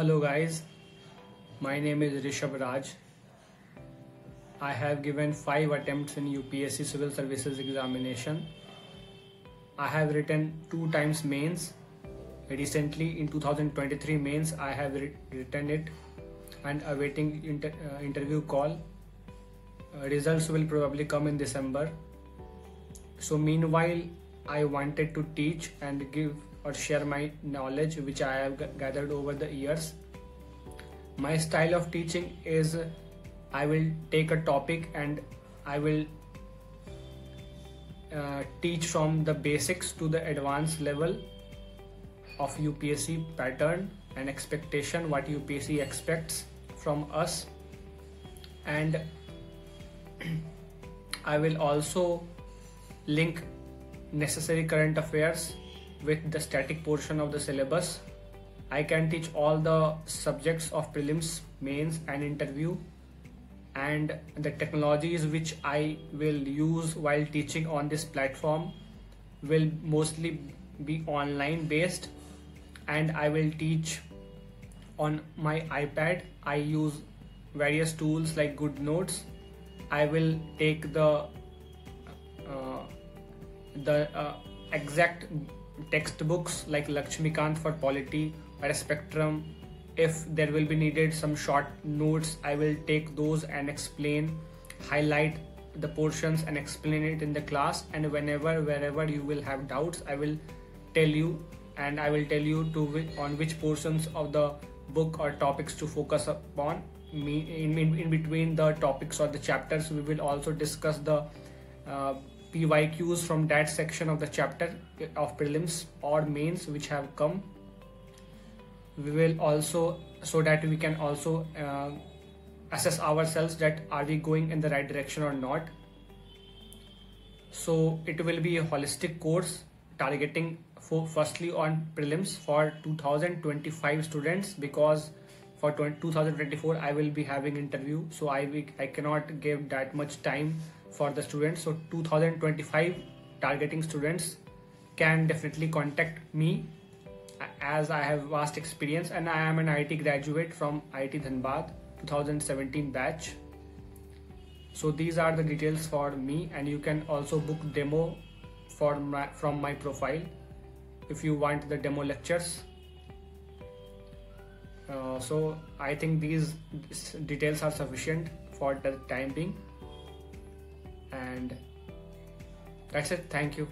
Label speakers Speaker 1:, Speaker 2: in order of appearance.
Speaker 1: Hello guys, my name is Rishabh Raj. I have given 5 attempts in UPSC Civil Services examination. I have written 2 times mains. Recently in 2023 mains I have written it and awaiting inter- uh, interview call. Uh, results will probably come in December. So meanwhile I wanted to teach and give or share my knowledge which I have gathered over the years. My style of teaching is I will take a topic and I will uh, teach from the basics to the advanced level of UPSC pattern and expectation, what UPSC expects from us, and I will also link necessary current affairs with the static portion of the syllabus. I can teach all the subjects of prelims, mains, and interview, and the technologies which I will use while teaching on this platform will mostly be online based, and I will teach on my iPad. I use various tools like GoodNotes. I will take the uh, the uh, exact textbooks like Laxmikanth for polity or Spectrum. If there will be needed some short notes, I will take those and explain, highlight the portions and explain it in the class. And whenever, wherever you will have doubts, I will tell you and I will tell you to on which portions of the book or topics to focus upon. Me in, in, in between the topics or the chapters, we will also discuss the uh, PYQs from that section of the chapter of prelims or mains which have come. We will also, so that we can also uh, assess ourselves that are we going in the right direction or not. So it will be a holistic course targeting for firstly on prelims for 2025 students because for 2024 I will be having interview. So I will, I cannot give that much time for the students. So 2025 targeting students can definitely contact me as I have vast experience. And I am an IIT graduate from IIT Dhanbad 2017 batch. So these are the details for me. And you can also book demo for my, from my profile. If you want the demo lectures uh, so I think these details are sufficient for the time being. And that's it. Thank you